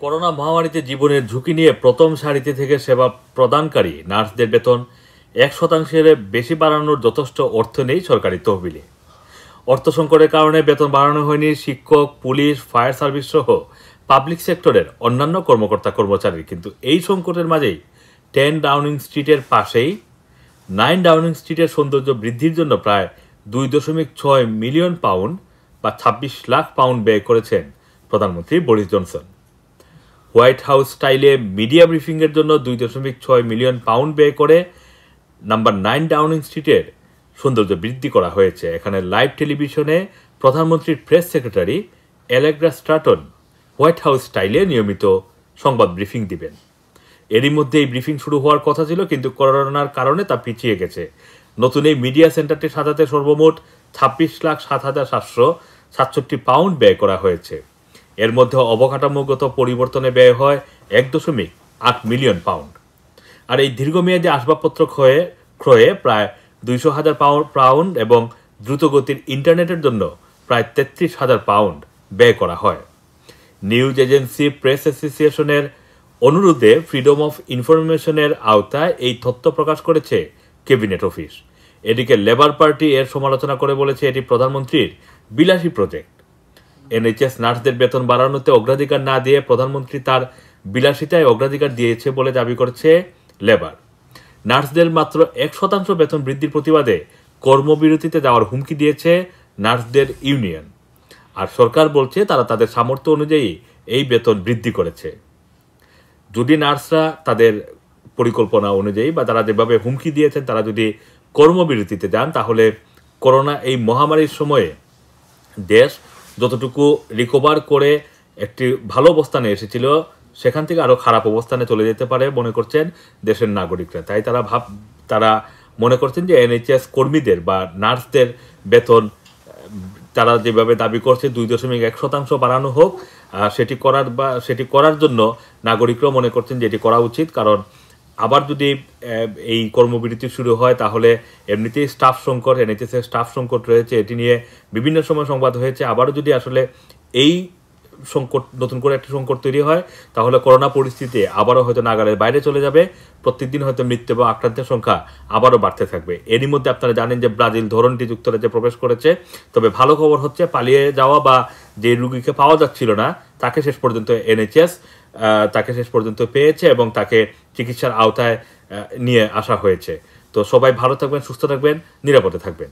Corona মহামারীতে জীবনের ঝুঁকি নিয়ে প্রথম সারিতে থেকে সেবা প্রদানকারী নার্সদের বেতন এক শতাংশের বেশি বাড়ানোর যথেষ্ট অর্থ নেই সরকারি তহবিলে। অর্থ সংকটের কারণে বেতন বাড়ানো হয়নি শিক্ষক, পুলিশ, ফায়ার সার্ভিস সহ পাবলিক সেক্টরের অন্যান্য কর্মকর্তা কর্মচারী কিন্তু এই সংকটের মাঝেই টেন ডাউনিং স্ট্রিটের পাশেই নাইন ডাউনিং স্ট্রিটের সৌন্দর্য বৃদ্ধির জন্য প্রায় দুই দশমিক ছয় মিলিয়ন পাউন্ড বা ছাব্বিশ লাখ পাউন্ড ব্যয় করেছেন প্রধানমন্ত্রী বরিস জনসন। হোয়াইট হাউস স্টাইলে মিডিয়া ব্রিফিংয়ের জন্য দুই দশমিক ছয় মিলিয়ন পাউন্ড ব্যয় করে নাম্বার নাইন ডাউনিং স্ট্রিটের সৌন্দর্য বৃদ্ধি করা হয়েছে। এখানে লাইভ টেলিভিশনে প্রধানমন্ত্রীর press secretary Allegra Stratton White House স্টাইলে নিয়মিত সংবাদ ব্রিফিং দিবেন। এরই মধ্যে এই ব্রিফিং শুরু হওয়ার কথা ছিল, কিন্তু করোনার কারণে তা পিছিয়ে গেছে। নতুন এই মিডিয়া সেন্টারটি সাজাতে সর্বমোট ছাব্বিশ লাখ সাত হাজার সাতশো সাতষট্টি পাউন্ড ব্যয় করা হয়েছে। এর মধ্যে অবকাঠামোগত পরিবর্তনে ব্যয় হয় এক দশমিক আট মিলিয়ন পাউন্ড। আর এই দীর্ঘমেয়াদী আসবাবপত্র ক্রয়ে ক্রয়ে প্রায় দুইশো হাজার পাউন্ড এবং দ্রুতগতির ইন্টারনেটের জন্য প্রায় তেত্রিশ হাজার পাউন্ড ব্যয় করা হয়। নিউজ এজেন্সি প্রেস অ্যাসোসিয়েশনের অনুরোধে ফ্রিডম অফ ইনফরমেশনের আওতায় এই তথ্য প্রকাশ করেছে ক্যাবিনেট অফিস। এদিকে লেবার পার্টি এর সমালোচনা করে বলেছে এটি প্রধানমন্ত্রীর বিলাসী প্রজেক্ট। এনএইচএস নার্সদের বেতন বাড়ানোতে অগ্রাধিকার না দিয়ে প্রধানমন্ত্রী তার বিলাসিতায় অগ্রাধিকার দিয়েছে বলে দাবি করছে লেবার। নার্সদের মাত্র এক শতাংশ বেতন বৃদ্ধির প্রতিবাদে কর্মবিরতিতে যাওয়ার হুমকি দিয়েছে নার্সদের ইউনিয়ন। আর সরকার বলছে তারা তাদের সামর্থ্য অনুযায়ী এই বেতন বৃদ্ধি করেছে। যদি নার্সরা তাদের পরিকল্পনা অনুযায়ী বা তারা যেভাবে হুমকি দিয়েছেন, তারা যদি কর্মবিরতিতে যান, তাহলে করোনা এই মহামারীর সময়ে দেশ যতটুকু রিকভার করে একটি ভালো অবস্থানে এসেছিল, সেখান থেকে আরও খারাপ অবস্থানে চলে যেতে পারে মনে করছেন দেশের নাগরিকরা। তাই তারা ভাব, তারা মনে করছেন যে এনএইচএস কর্মীদের বা নার্সদের বেতন, তারা যেভাবে দাবি করছে দুই দশমিক এক শতাংশ বাড়ানো হোক সেটি করার বা, সেটি করার জন্য নাগরিকরাও মনে করছেন যে এটি করা উচিত। কারণ আবার যদি এই কর্মবিরতি শুরু হয়, তাহলে এমনিতেই স্টাফ সংকট, এনএইচএস এর স্টাফ সংকট রয়েছে, এটি নিয়ে বিভিন্ন সময় সংবাদ হয়েছে। আবারও যদি আসলে এই সংকট, নতুন করে একটি সংকট তৈরি হয়, তাহলে করোনা পরিস্থিতি আবারও হয়তো নাগালের বাইরে চলে যাবে। প্রত্যেকদিন হয়তো মৃত্যু বা আক্রান্তের সংখ্যা আবারও বাড়তে থাকবে। এরই মধ্যে আপনারা জানেন যে ব্রাজিল ধরনটি যুক্তরাজ্যে প্রবেশ করেছে। তবে ভালো খবর হচ্ছে, পালিয়ে যাওয়া বা যে রুগীকে পাওয়া যাচ্ছিল না, তাকে শেষ পর্যন্ত এনএইচএস তাকে শেষ পর্যন্ত পেয়েছে এবং তাকে চিকিৎসার আওতায় নিয়ে আসা হয়েছে। তো সবাই ভালো থাকবেন সুস্থ থাকবেন নিরাপদে থাকবেন।